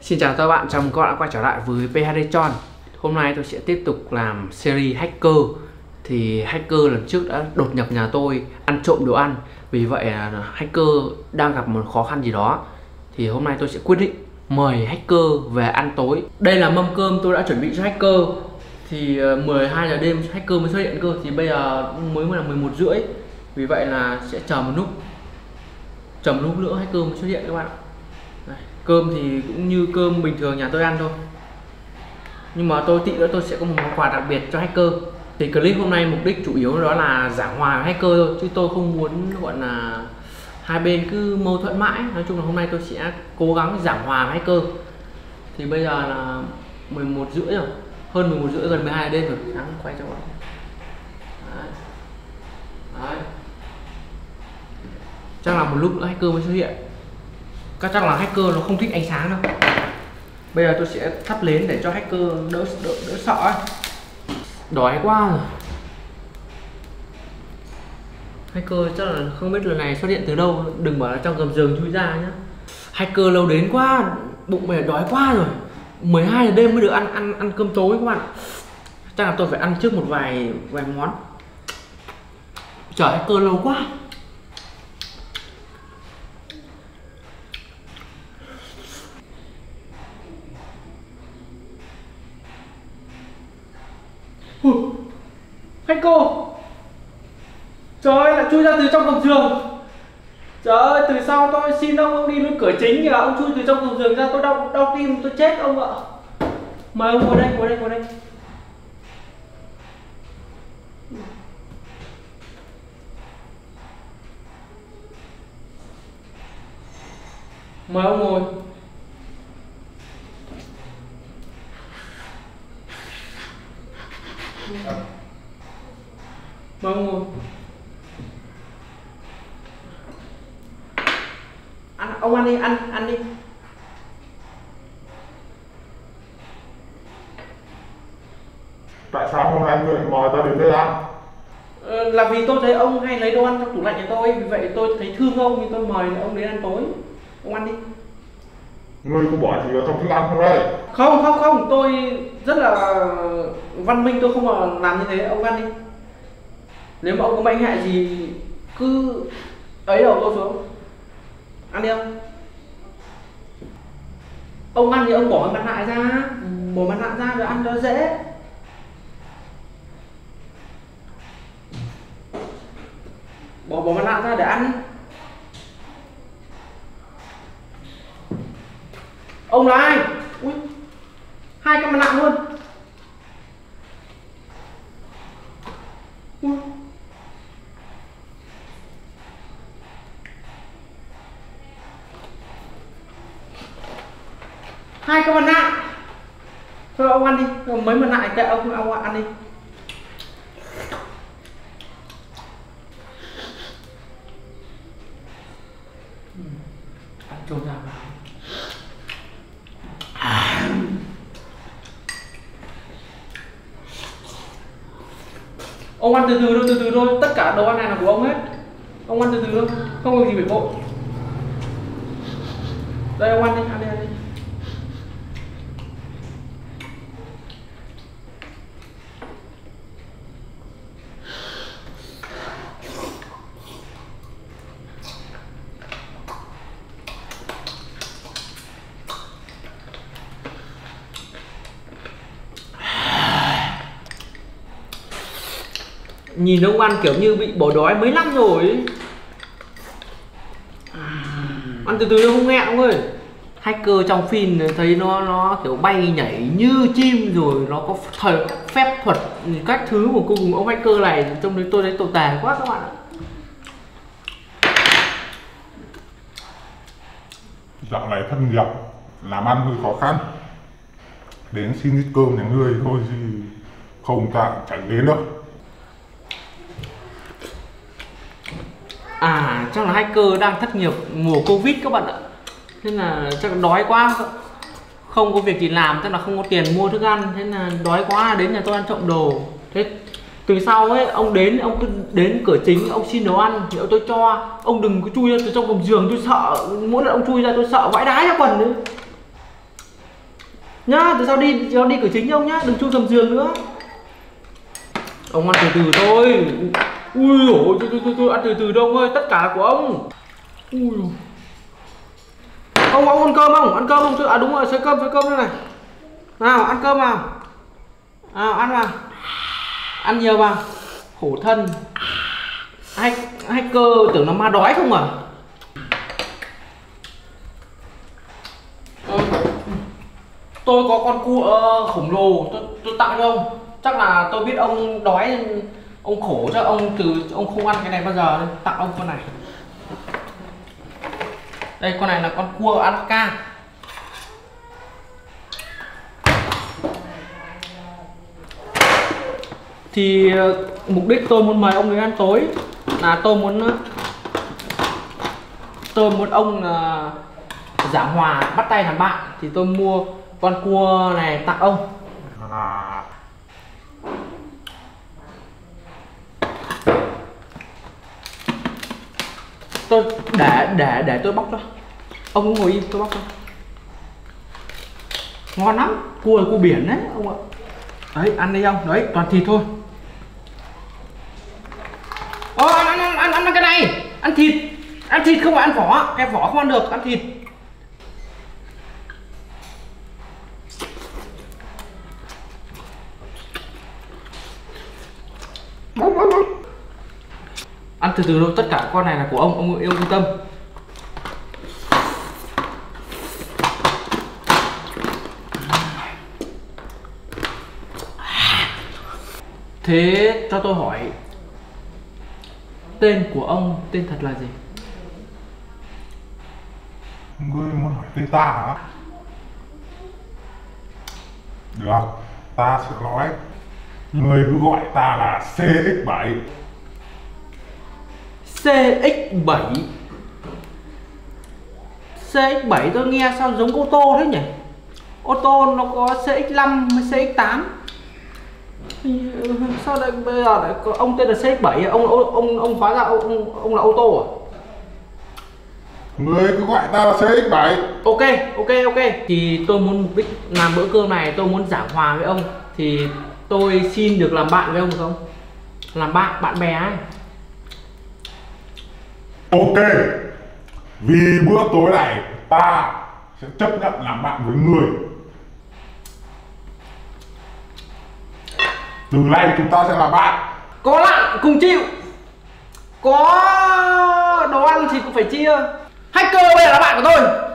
Xin chào các bạn, chào mừng các bạn đã quay trở lại với PHD Tron Hôm nay tôi sẽ tiếp tục làm series hacker. Thì hacker lần trước đã đột nhập nhà tôi ăn trộm đồ ăn. Vì vậy hacker đang gặp một khó khăn gì đó. Thì hôm nay tôi sẽ quyết định mời hacker về ăn tối. Đây là mâm cơm tôi đã chuẩn bị cho hacker. Thì ờ, 12 giờ đêm hacker mới xuất hiện cơ. Thì bây giờ mới là 11 rưỡi. Vì vậy là sẽ chờ một lúc Chờ một lúc nữa hacker mới xuất hiện các bạn ạ cơm thì cũng như cơm bình thường nhà tôi ăn thôi. Nhưng mà tôi, tí nữa tôi sẽ có một món quà đặc biệt cho hacker. Thì clip hôm nay mục đích chủ yếu đó là giả hòa hacker thôi, chứ tôi không muốn, gọi là, hai bên cứ mâu thuẫn mãi. Nói chung là hôm nay tôi sẽ cố gắng giảm hòa hacker. Thì bây giờ là 11 rưỡi rồi, hơn 11 rưỡi, gần 12 đêm rồi. Sáng quay cho bạn Đấy. Đấy. chắc là một lúc nữa hacker mới xuất hiện các chắc là hacker nó không thích ánh sáng đâu. Bây giờ tôi sẽ thắp lên để cho hacker đỡ đỡ, đỡ sợ ấy. đói quá rồi. Hacker chắc là không biết lần này xuất hiện từ đâu. Đừng bảo là trong gầm giường chui ra nhá. Hacker lâu đến quá bụng mày đói quá rồi. 12 giờ đêm mới được ăn ăn ăn cơm tối các bạn chắc là tôi phải ăn trước một vài vài món. Chờ hacker lâu quá. Khách cô. Trời ơi, lại chui ra từ trong cổng giường. Trời ơi, từ sau tôi xin ông, ông đi lên cửa chính kìa. Ông chui từ trong cổng giường ra, tôi đau, đau tim, tôi chết ông ạ. Mời ông ngồi đây, ngồi đây, ngồi đây. Mời ông ngồi. Vâng ngồi ăn ông ăn đi ăn ăn đi. Tại sao hôm nay lại mời ta đến đây ăn? Ờ, là vì tôi thấy ông hay lấy đồ ăn trong tủ lạnh nhà tôi vì vậy tôi thấy thương ông thì tôi mời ông đến ăn tối. Ông ăn đi. Ngươi có bỏ gì vào trong thức ăn không đây? Không không không tôi rất là văn minh tôi không mà làm như thế ông ăn đi nếu mà ông có manh hại gì cứ ấy đầu tôi xuống. Ăn đi không ông ăn thì ông bỏ mặt nạ ra. Bỏ mặt nạ ra rồi ăn cho dễ. Bỏ bỏ mặt nạ ra để ăn. Ông là ai? Ui, hai cái mặt nạ luôn. Hai cái mặt nạ. Thôi, ông ăn đi. Mấy mặt nạ kệ ông ông ăn đi. Ăn trôn ra vào ông ăn từ từ thôi, từ từ thôi. Tất cả đồ ăn này là của ông hết. Ông ăn từ từ thôi. Không có gì phải vội. Đây, ông ăn đi ăn đi ăn đi. Nhìn ông ăn kiểu như bị bỏ đói mấy năm rồi à, ăn từ từ không nghe ông ơi. Hacker trong phim thấy nó nó kiểu bay nhảy như chim rồi nó có thời, phép thuật các thứ của cùng ông hacker này. Trong đấy tôi thấy tồi tàn quá các bạn ạ. Dạo này thân nhập làm ăn hơi khó khăn. Đến xin ít cơm nhà ngươi thôi chứ không tạm chẳng đến đâu. À chắc là hacker đang thất nghiệp mùa covid các bạn ạ. Nên là chắc là đói quá. Không có việc gì làm, tức là không có tiền mua thức ăn. Thế là đói quá, đến nhà tôi ăn trộm đồ. Thế từ sau ấy, ông đến, ông cứ đến cửa chính, ông xin đồ ăn. Thì tôi cho, ông đừng có chui ra từ trong gầm giường, tôi sợ. Mỗi lần ông chui ra tôi sợ vãi đái ra quần nữa. Nhá, từ sau đi cho đi cửa chính ông nhá, đừng chui gầm giường nữa. Ông ăn từ từ thôi ui ôi tôi, tôi, tôi, tôi ăn từ từ đâu ơi tất cả là của ông. Ui dồi. ông ông ăn cơm không? Ăn cơm không? À đúng rồi xới cơm xới cơm đây này. Nào ăn cơm nào. Nào ăn vào ăn nhiều vào khổ thân. Hack hacker tưởng là ma đói không à? Tôi có con cua ờ, khổng lồ. Tôi, tôi tặng cho ông. Chắc là tôi biết ông đói ông khổ cho ông từ, ông không ăn cái này bao giờ nên tặng ông con này. Đây, con này là con cua Alaska thì ờ, mục đích tôi muốn mời ông đến ăn tối là tôi muốn ờ, tôi muốn ông ờ, là giảng hòa bắt tay làm bạn. Thì tôi mua con cua này tặng ông. À. tôi để để để tôi bóc cho. Ông cứ ngồi im tôi bóc cho. Ngon lắm cua là cua biển đấy ông ạ. Đấy ăn đi ông. Đấy toàn thịt thôi. Ô, ăn, ăn, ăn, ăn, ăn cái này. Ăn thịt. Ăn thịt không phải ăn vỏ. Cái vỏ không ăn được ăn thịt ăn từ từ thôi, tất cả con này là của ông ông yêu yên tâm. Thế cho tôi hỏi, tên của ông tên thật là gì? Ngươi muốn hỏi tên ta hả? Được, ta sẽ nói. Người cứ gọi ta là CX7 CX7 CX7 tôi nghe sao giống ô tô thế nhỉ? Ô tô nó có CX5 hay CX8 thì, ừ, sao lại bây giờ lại có ông tên là CX7 ông ông ông ông hóa ra ông ông, ông là ô tô à? Người cứ gọi ta là CX7 ok ok ok. Thì tôi muốn mục đích làm bữa cơm này tôi muốn giảng hòa với ông. Thì tôi xin được làm bạn với ông được không? Làm bạn bạn bè ấy ok. Vì bữa tối này, ta sẽ chấp nhận làm bạn với người. Từ nay chúng ta sẽ là bạn. Có lặng cùng chịu. Có đồ ăn thì cũng phải chia. Hacker bây giờ là bạn của tôi.